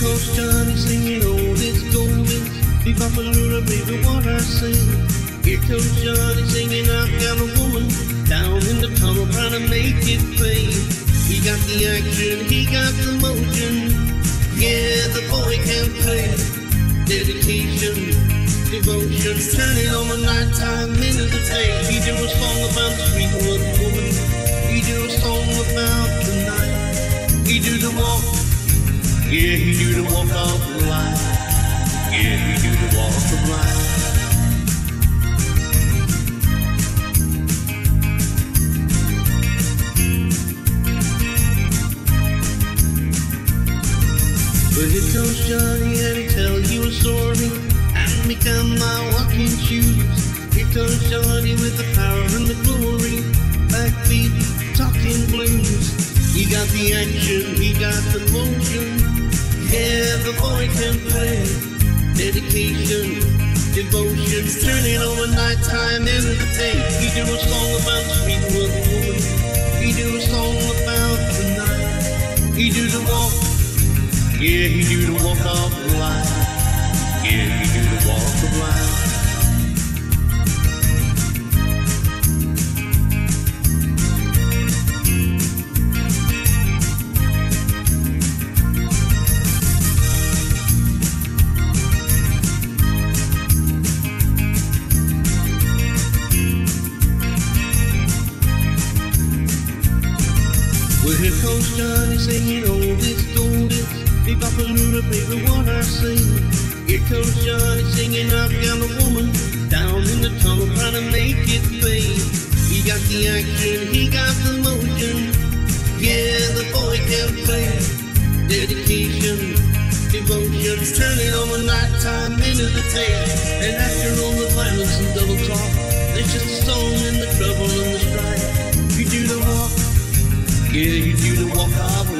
comes Johnny singing, oh, this golden. Be-Bop-A-Lula, baby, what I sing. Here comes Johnny singing, I've got a woman down in the tunnel trying to make it pay. He got the action, he got the motion. Yeah, the boy can play. Dedication, devotion, turning on the nighttime into the day. He do a song about the sweet woman. He do a song about the night. He do the walk. Yeah, he do the walk of life. Yeah, he do the walk of life. But here comes Johnny and he tell you a story and me down my walking shoes. Here comes Johnny with the power and the glory, backbeat talking blues. He got the action, he got the motion. Yeah, the boy can play. Dedication, devotion, turning over nighttime into the day. He do a song about sweet woman. He do a song about the night. He do the walk. Yeah, he do the walk of life. Yeah, he do the walk Comes Johnny singing, oh, this golden. Be-Bop-A-Lula, baby, what I sing. Here comes Johnny singing, I've got a woman down in the tunnel trying to make it fade. He got the action, he got the motion. Yeah, the boy can play. Dedication, devotion, turning on the nighttime into the day. And after all the violence and double talk, there's just Yeah, you do the walk of life.